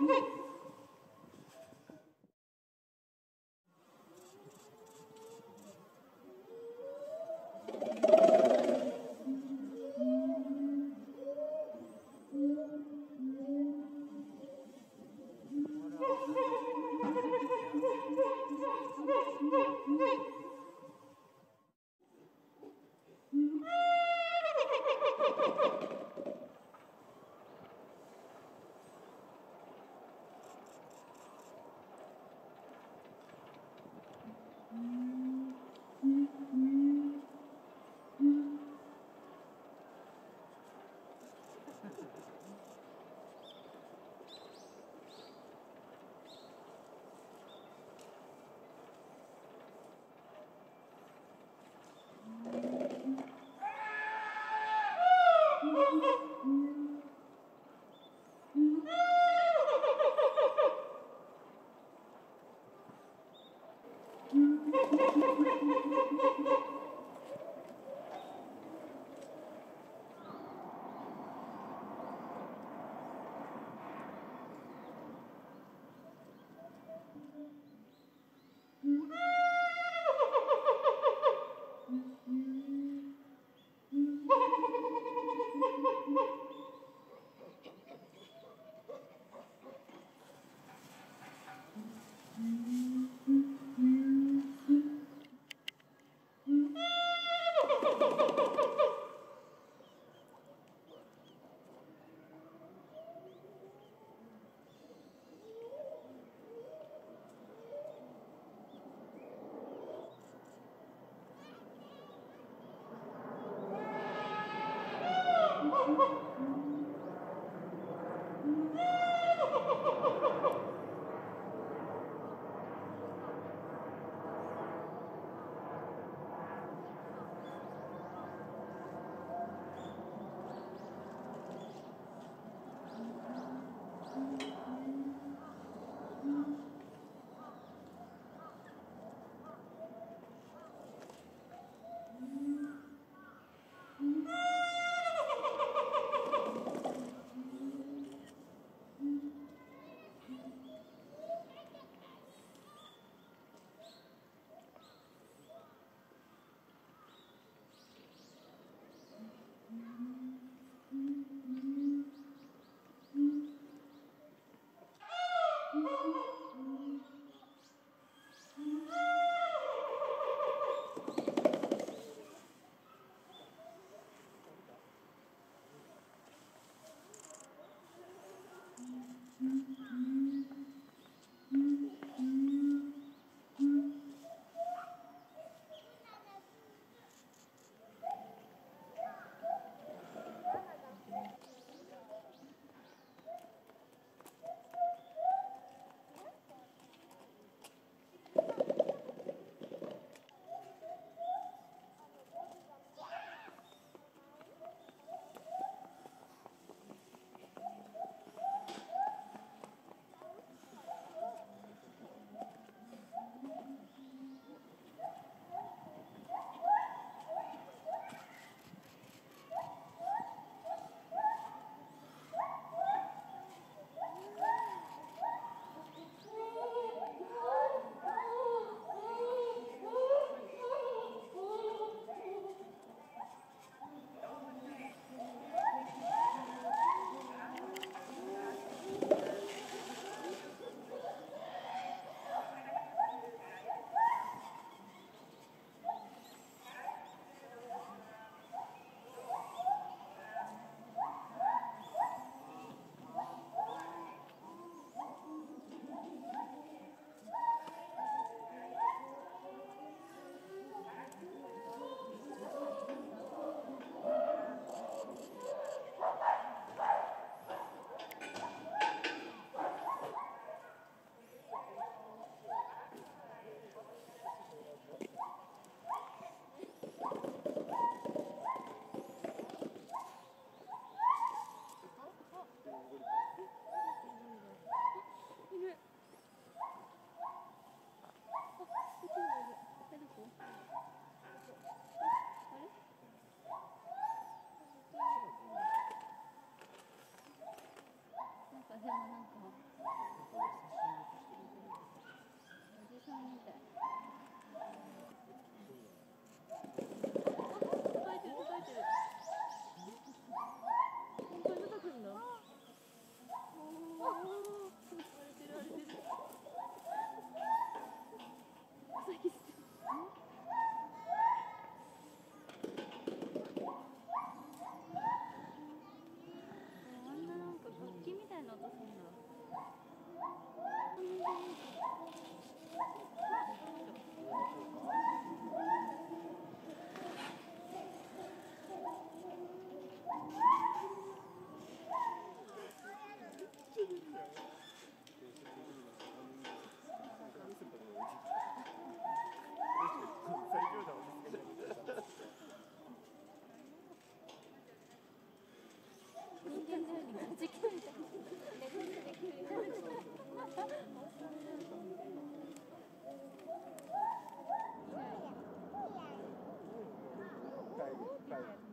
嘿。Amen.